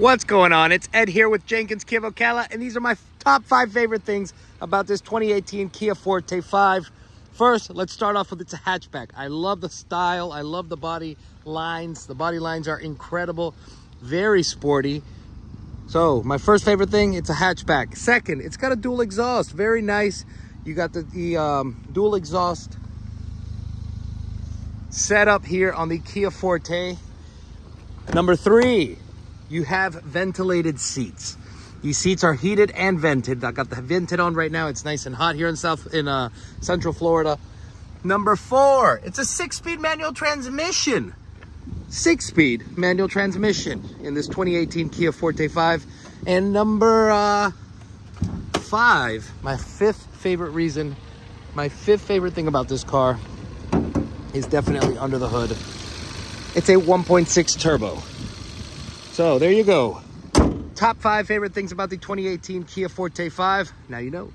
What's going on? It's Ed here with Jenkins Kia of Ocala, and these are my top five favorite things about this 2018 Kia Forte 5. First, let's start off with it's a hatchback. I love the style. I love the body lines. The body lines are incredible, very sporty. So my first favorite thing, it's a hatchback. Second, it's got a dual exhaust, very nice. You got the, the um, dual exhaust setup here on the Kia Forte. Number three, you have ventilated seats. These seats are heated and vented. I got the vented on right now. It's nice and hot here in South in uh, Central Florida. Number four, it's a six-speed manual transmission. Six-speed manual transmission in this 2018 Kia Forte 5. And number uh, five, my fifth favorite reason, my fifth favorite thing about this car is definitely under the hood. It's a 1.6 turbo. So there you go. Top five favorite things about the 2018 Kia Forte 5. Now you know.